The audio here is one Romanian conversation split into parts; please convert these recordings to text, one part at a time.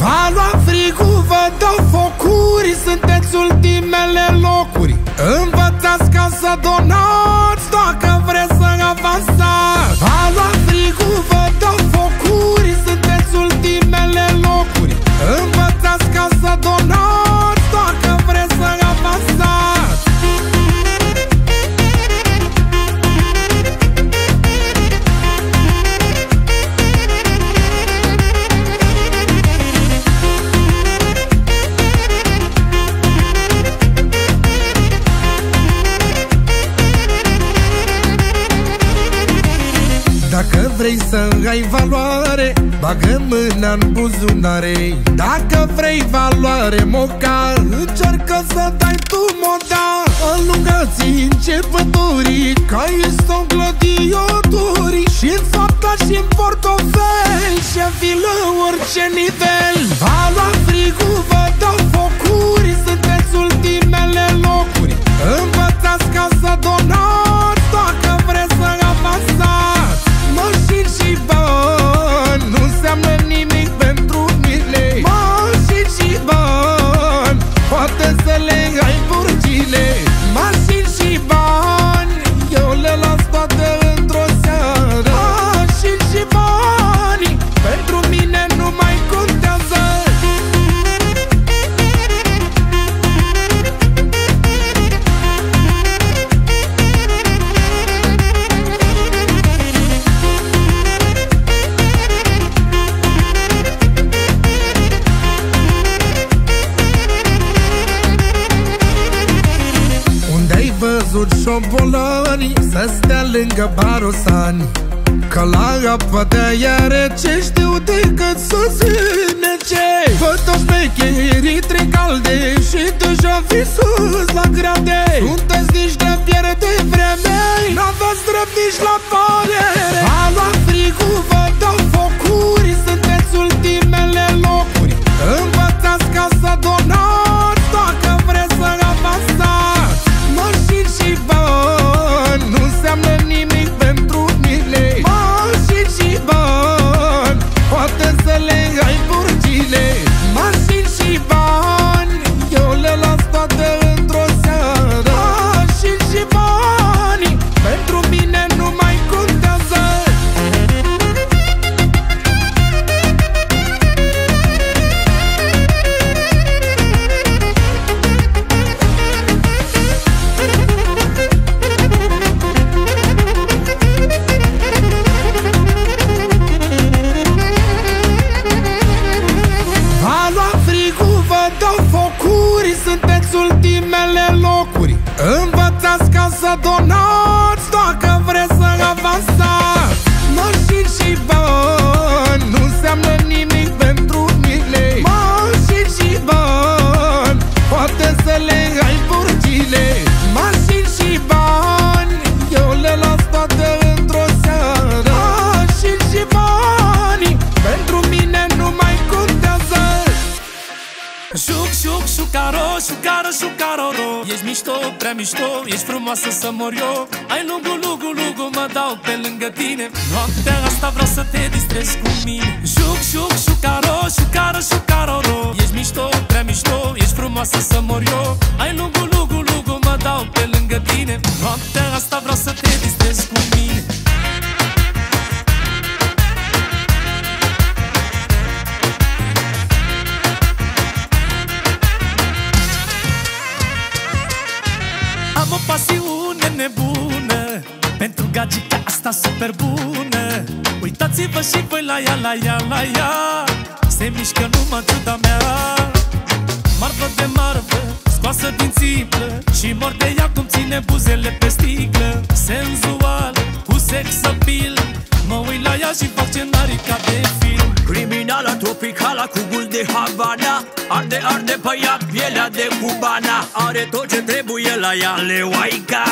Va lua frigul, vă dau focuri Sunteți ultimele locuri. Învățați ca să donați Dacă vreți să avansați. Va lua frigul, să ai valoare Bagă mâna în buzunare. Dacă vrei valoare moca Încearcă să dai tu moda. Alungați începătorii Ca ești un gladiatorii și în fapta și în portofel Și în la orice nivel. Va lua frigul, vă dau focuri Sunteți ultimele locuri. Învățați ca să donați văzut șobolanii Să stea lângă barosani. Că la apă de aia rece Știu decât să zânece. Văd toți mecherii trei calde Și deja visus la grade. Sunteți niște pierde vreme N-aveți drept nici la părere șucară, șucaroro Ești mișto, prea mișto, ești frumoasă să mor eu. Ai lugu, lugu, lugu, mă dau pe lângă tine. Noaptea asta vreau să te distrezi cu mine. Șuc, șuc, șucaro, asta super bună Uitați-vă și voi la ea, la ea, la ea. Se mișcă numai ciuda mea. Marfă de marfă, scoasă din țiplă Și mor de ea cum ține buzele pe sticlă. Senzual, cu sex appeal. Mă uit la ea și fac scenarii ca de film. Criminala tropicala cu gul de Havana. Arde, arde pe ea pielea de cubana. Are tot ce trebuie la ea, leoaica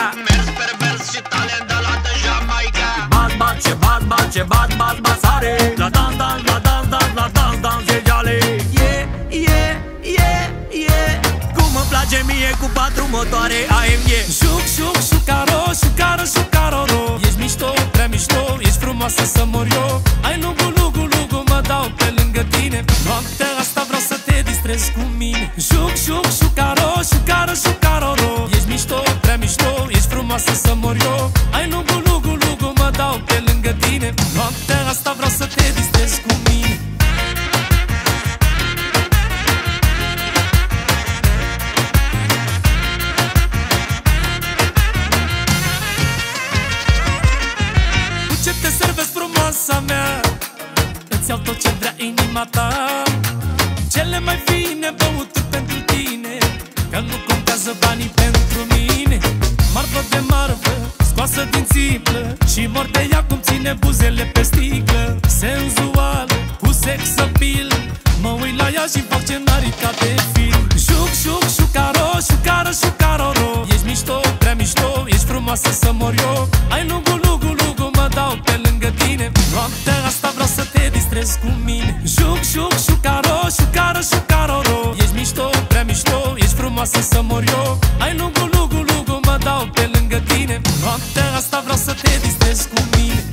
motoare AMG Șuc, șuc, șucaro, șucară, șucaroro Ești mișto, prea mișto, ești frumoasă să mor eu. Ai lugu, lugu, lugu, mă dau pe lângă tine. Distrezi cu mine. Juc, juc, șucaro, șucară, șucaroro Ești mișto, prea mișto, ești frumoasă să mor eu. Ai lugu, lugu, lugu, mă dau pe lângă tine. Noaptea asta vreau să te distrezi inima ta. Cele mai fine băuturi pentru tine Că nu contează banii pentru mine. Marfă de marfă, scoasă din țiplă Și mor de ea cum ține buzele pe sticlă. Senzuală, cu sex appeal Mă uit la ea și fac scenarii ca de film. Juc, juc, șucaro, șucară, șucaroro Ești mișto, prea mișto, ești frumoasă să mor eu. Ai lugu, ești frumoasă să mor eu. Ai lugu, lugu, lugu, mă dau pe lângă tine. Noaptea asta vreau să te distrezi cu mine.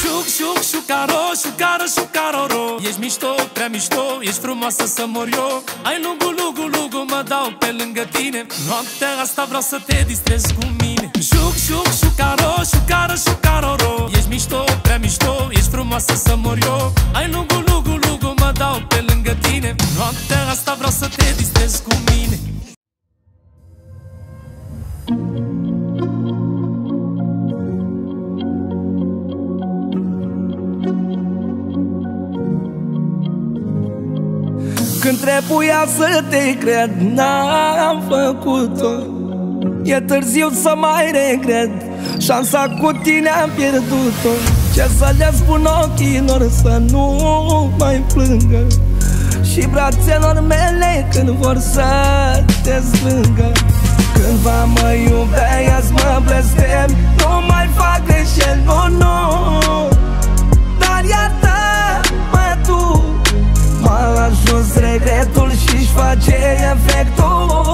Șuc, șuc, șucaro, șucară, șucaroro Ești mișto, prea mișto, ești frumoasă să mor eu. Ai lugu, lugu, lugu, mă dau pe lângă tine. Noaptea asta vreau să te distrezi cu mine. Șuc, șuc, șucaro, șucară, șucaroro Ești mișto, prea mișto, ești frumoasă să mor eu. Ai lugu, lugu, lugu, mă dau pe lângă tine. Noaptea asta vreau să te distrezi cu mine Când trebuia să te cred, n-am făcut-o. E târziu să mai regret Șansa cu tine am pierdut-o. Ce să le spun ochilor să nu mai plângă Și brațelor mele când vor să te strângă Cândva mă iubeai, mă blestem Nu mai fac greșeli, nu, nu ajuns regretul și-și face efectul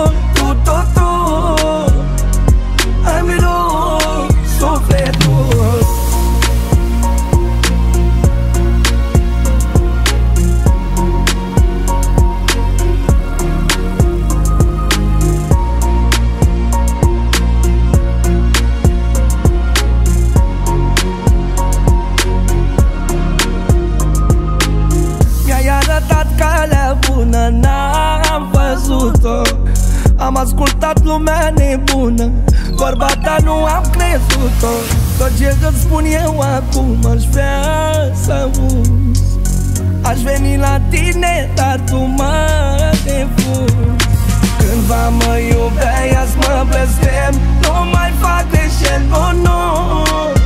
Am ascultat lumea nebună Vorba ta nu am crezut-o. Tot ce îți spun eu acum Aș vrea să auzi. Aș veni la tine Dar tu mă refuzi. Cândva mă iubeai Azi mă blestem Nu mai fac greșeli, oh, nu. no.